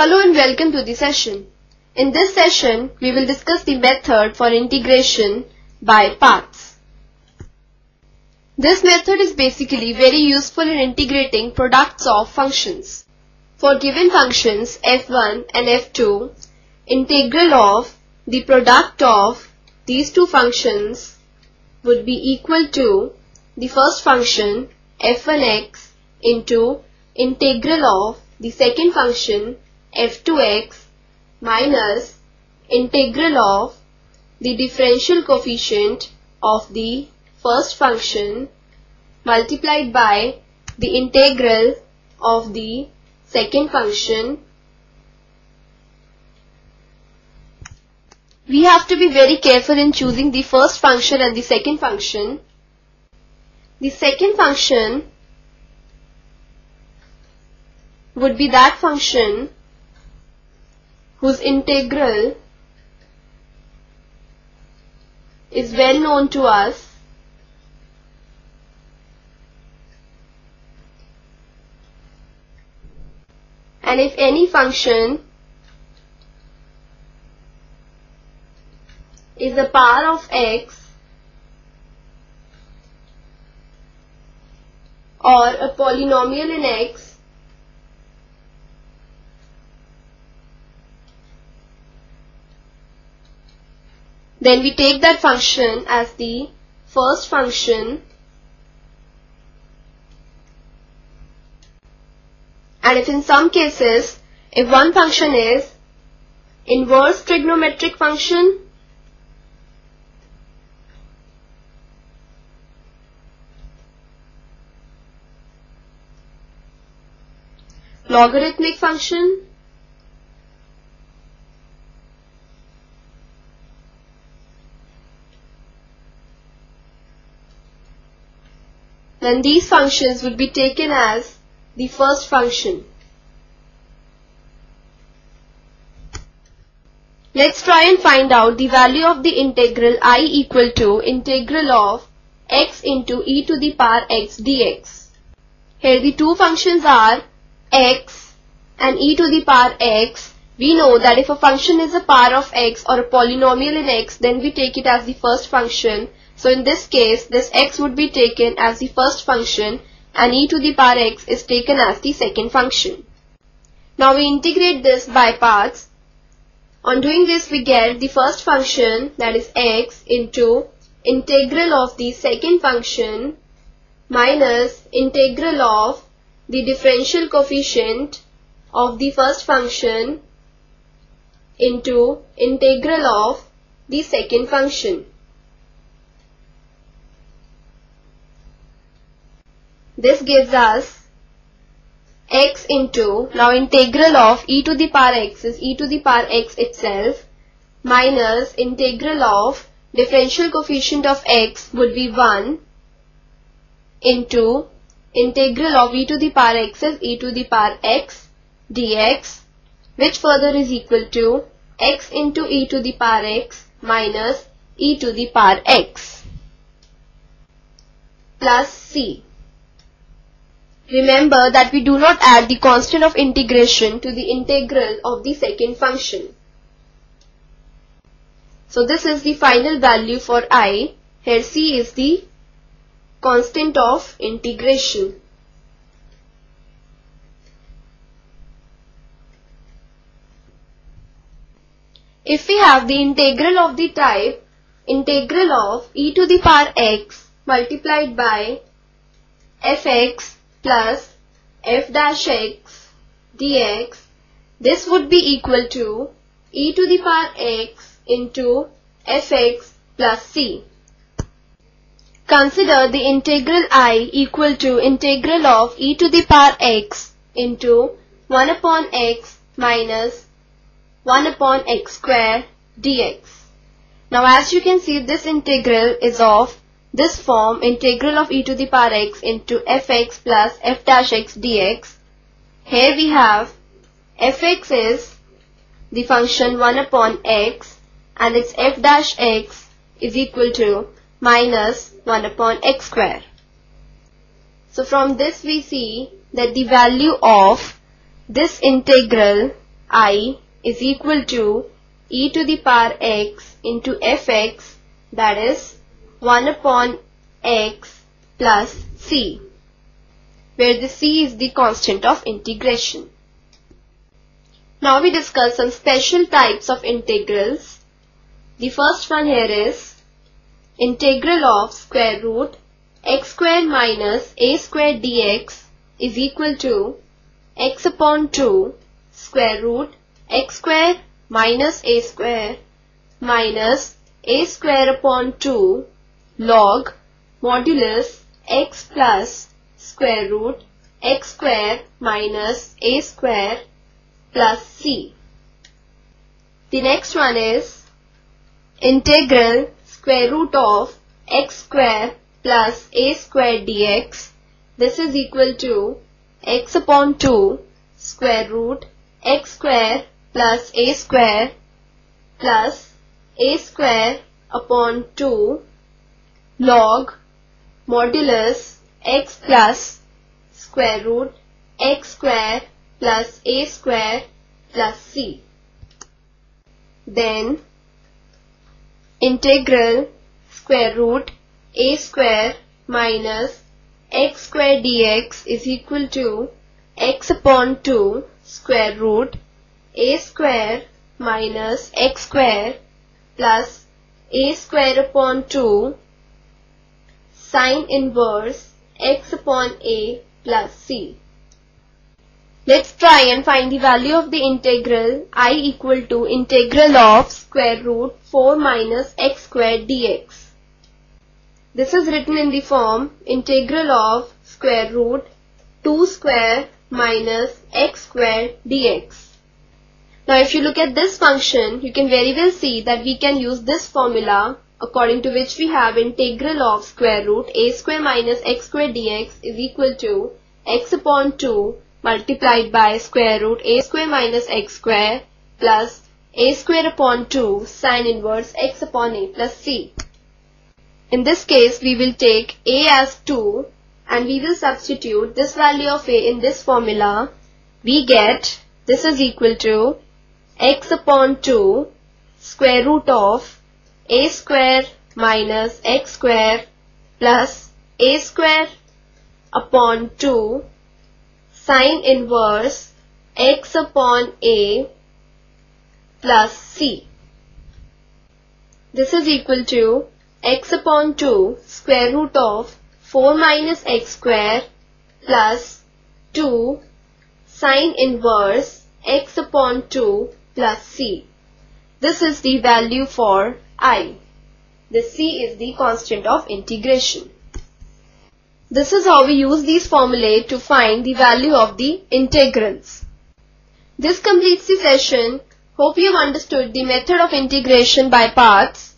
Hello and welcome to the session. In this session, we will discuss the method for integration by parts. This method is basically very useful in integrating products of functions. For given functions f1 and f2, integral of the product of these two functions would be equal to the first function f1x into integral of the second function f2x minus integral of the differential coefficient of the first function multiplied by the integral of the second function. We have to be very careful in choosing the first function and the second function. The second function would be that function whose integral is well known to us and if any function is a power of x or a polynomial in x then we take that function as the first function. And if in some cases if one function is inverse trigonometric function logarithmic function then these functions would be taken as the first function. Let's try and find out the value of the integral i equal to integral of x into e to the power x dx. Here the two functions are x and e to the power x. We know that if a function is a power of x or a polynomial in x, then we take it as the first function so in this case, this x would be taken as the first function and e to the power x is taken as the second function. Now we integrate this by parts. On doing this, we get the first function that is x into integral of the second function minus integral of the differential coefficient of the first function into integral of the second function. This gives us x into, now integral of e to the power x is e to the power x itself minus integral of differential coefficient of x would be 1 into integral of e to the power x is e to the power x dx which further is equal to x into e to the power x minus e to the power x plus c. Remember that we do not add the constant of integration to the integral of the second function. So this is the final value for i. Here c is the constant of integration. If we have the integral of the type integral of e to the power x multiplied by fx plus f dash x dx this would be equal to e to the power x into fx plus c. Consider the integral i equal to integral of e to the power x into 1 upon x minus 1 upon x square dx. Now as you can see this integral is of this form integral of e to the power x into fx plus f dash x dx. Here we have fx is the function 1 upon x and its f dash x is equal to minus 1 upon x square. So from this we see that the value of this integral i is equal to e to the power x into fx that is 1 upon x plus c where the c is the constant of integration. Now we discuss some special types of integrals. The first one here is integral of square root x squared minus a squared dx is equal to x upon 2 square root x squared minus a square minus a square upon 2 log modulus x plus square root x square minus a square plus c. The next one is integral square root of x square plus a square dx. This is equal to x upon 2 square root x square plus a square plus a square upon 2 log modulus x plus square root x square plus a square plus c. Then integral square root a square minus x square dx is equal to x upon 2 square root a square minus x square plus a square upon 2 sine inverse x upon a plus c. Let's try and find the value of the integral i equal to integral of square root 4 minus x squared dx. This is written in the form integral of square root 2 square minus x squared dx. Now if you look at this function, you can very well see that we can use this formula according to which we have integral of square root a square minus x square dx is equal to x upon 2 multiplied by square root a square minus x square plus a square upon 2 sine inverse x upon a plus c. In this case, we will take a as 2 and we will substitute this value of a in this formula. We get this is equal to x upon 2 square root of a square minus x square plus a square upon 2 sine inverse x upon a plus c. This is equal to x upon 2 square root of 4 minus x square plus 2 sine inverse x upon 2 plus c. This is the value for i. The c is the constant of integration. This is how we use these formulae to find the value of the integrals. This completes the session. Hope you have understood the method of integration by parts